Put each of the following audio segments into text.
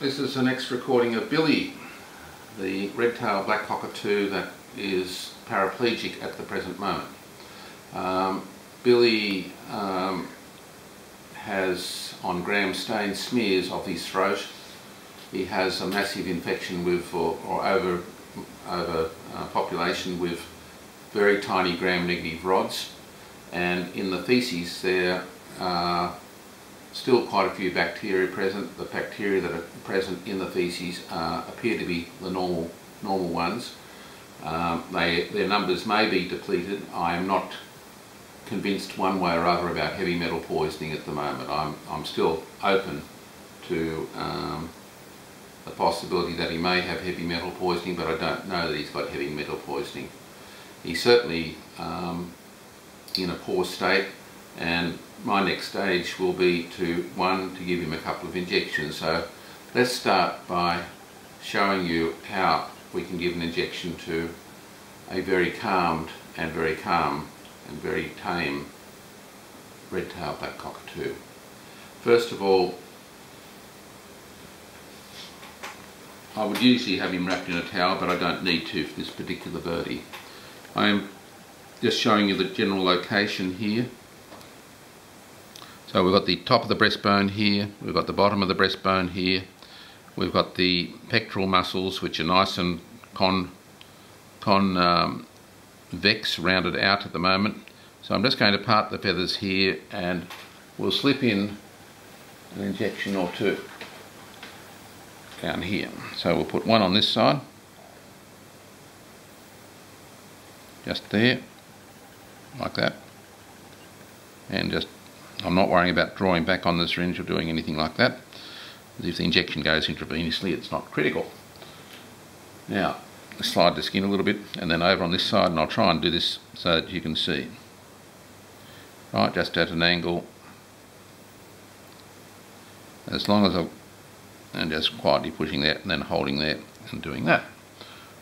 This is the next recording of Billy, the red-tailed black cockatoo that is paraplegic at the present moment. Um, Billy um, has on gram stain smears of his throat. He has a massive infection with or, or over, over uh, population with very tiny gram negative rods and in the feces there are still quite a few bacteria present. The bacteria that are present in the feces uh, appear to be the normal normal ones. Um, they, their numbers may be depleted. I am not convinced one way or other about heavy metal poisoning at the moment. I'm, I'm still open to um, the possibility that he may have heavy metal poisoning, but I don't know that he's got heavy metal poisoning. He's certainly um, in a poor state and my next stage will be to, one, to give him a couple of injections. So let's start by showing you how we can give an injection to a very calmed and very calm and very tame red-tailed black cockatoo. First of all, I would usually have him wrapped in a towel, but I don't need to for this particular birdie. I am just showing you the general location here. So we've got the top of the breastbone here, we've got the bottom of the breastbone here, we've got the pectoral muscles which are nice and con, con um, vex rounded out at the moment. So I'm just going to part the feathers here and we'll slip in an injection or two down here. So we'll put one on this side, just there, like that, and just I'm not worrying about drawing back on the syringe or doing anything like that. If the injection goes intravenously, it's not critical. Now, slide the skin a little bit and then over on this side, and I'll try and do this so that you can see. Right, just at an angle. As long as I, and just quietly pushing that and then holding that and doing that.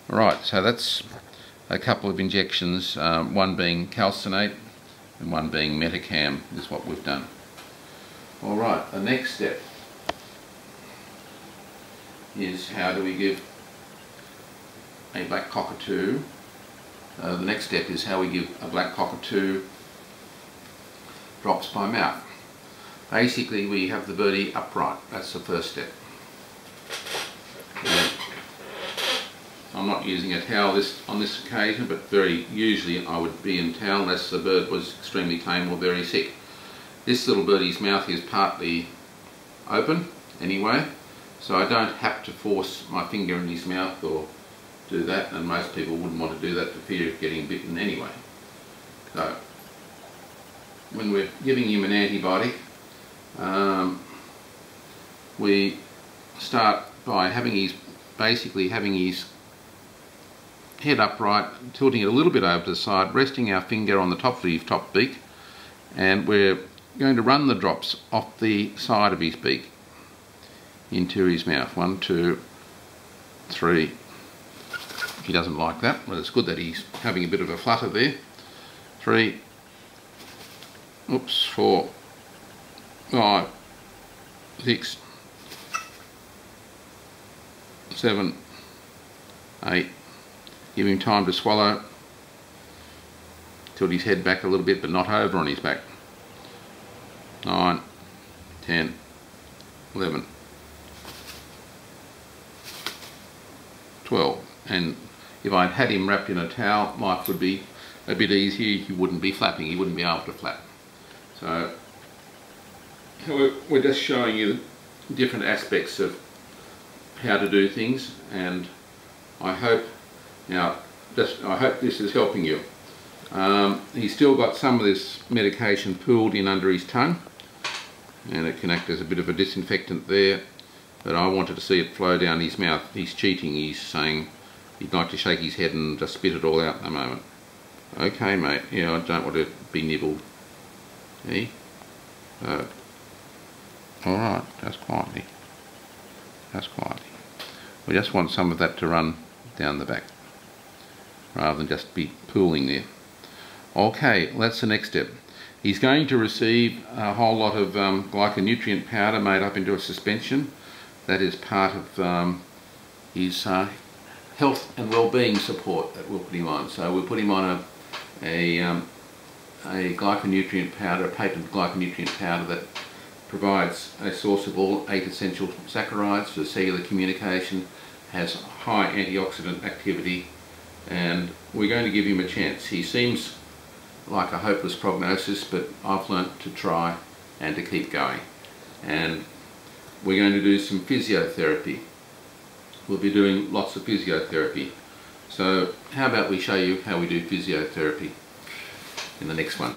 Right, so that's a couple of injections, um, one being calcinate and one being Metacam is what we've done. Alright, the next step is how do we give a black cockatoo, uh, the next step is how we give a black cockatoo drops by mouth. Basically we have the birdie upright, that's the first step. I'm not using a towel this on this occasion, but very usually I would be in towel unless the bird was extremely tame or very sick. This little birdie's mouth is partly open anyway, so I don't have to force my finger in his mouth or do that, and most people wouldn't want to do that for fear of getting bitten anyway. So, when we're giving him an antibiotic, um, we start by having his, basically having his head upright, tilting it a little bit over to the side, resting our finger on the top of his top beak, and we're going to run the drops off the side of his beak into his mouth. One, two, three. He doesn't like that, but it's good that he's having a bit of a flutter there. Three, oops, four, five, six, seven, eight, Give him time to swallow. Tilt his head back a little bit, but not over on his back. 9, 10, 11, 12. And if I'd had him wrapped in a towel, life would be a bit easier. He wouldn't be flapping. He wouldn't be able to flap. So we're just showing you different aspects of how to do things and I hope now, just, I hope this is helping you. Um, he's still got some of this medication pooled in under his tongue and it can act as a bit of a disinfectant there but I wanted to see it flow down his mouth. He's cheating, he's saying he'd like to shake his head and just spit it all out in a moment. Okay mate, yeah I don't want to be nibbled. See? So, alright, just quietly. Just quietly. We just want some of that to run down the back rather than just be pooling there. Okay, that's the next step. He's going to receive a whole lot of um, glyconutrient powder made up into a suspension. that is part of um, his uh, health and well-being support that we'll put him on. So we'll put him on a, a, um, a glyconutrient powder, a patent glyconutrient powder that provides a source of all eight essential saccharides for cellular communication, has high antioxidant activity, and we're going to give him a chance. He seems like a hopeless prognosis, but I've learnt to try and to keep going. And we're going to do some physiotherapy. We'll be doing lots of physiotherapy. So how about we show you how we do physiotherapy in the next one.